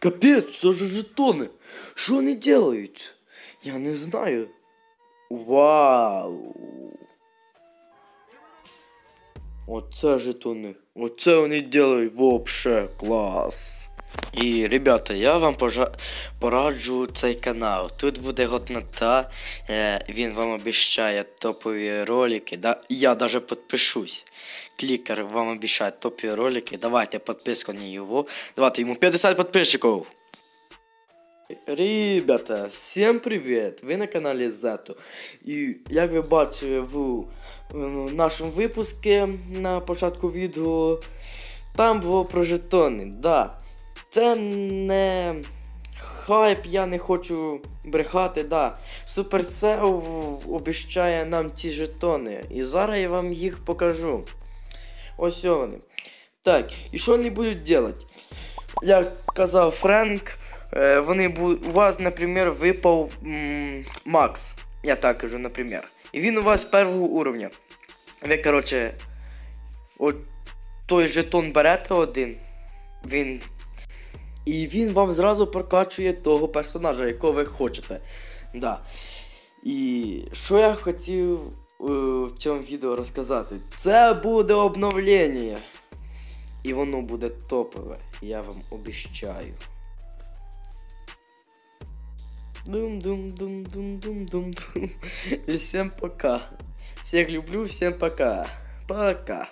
Капець, це ж жетони. Що вони делають? Я не знаю. Вау. Оце жетони. Оце вони делають вообще клас. І, ребята, я вам пораджу цей канал. Тут буде годнота, е, він вам обіщає топові ролики. Я даже підпишусь. Клікер вам обіщає топові ролики. Давайте підписку на його. Давайте йому 50 підписчиків. Ребята, всем привет! Ви на каналі Зето. І як ви бачили в, в нашому випуску на початку відео, там було про жетони. Да. Це не хайп, я не хочу брехати, да. Supercell обіщає нам ці жетони. І зараз я вам їх покажу. Ось вони. Так, і що вони будуть робити? Як казав Френк, е, вони у вас, наприклад, випав м, Макс. Я так кажу, наприклад. І він у вас першого уровня. Ви, коротше, от той жетон берете один. Він. І він вам зразу прокачує того персонажа, якого ви хочете. Да. І що я хотів е, в цьому відео розказати? Це буде обновлення. І воно буде топове, я вам обіщаю. Дум-дум-дум-дум-дум-дум. І всім пока. Всіх люблю, всім пока. Пока.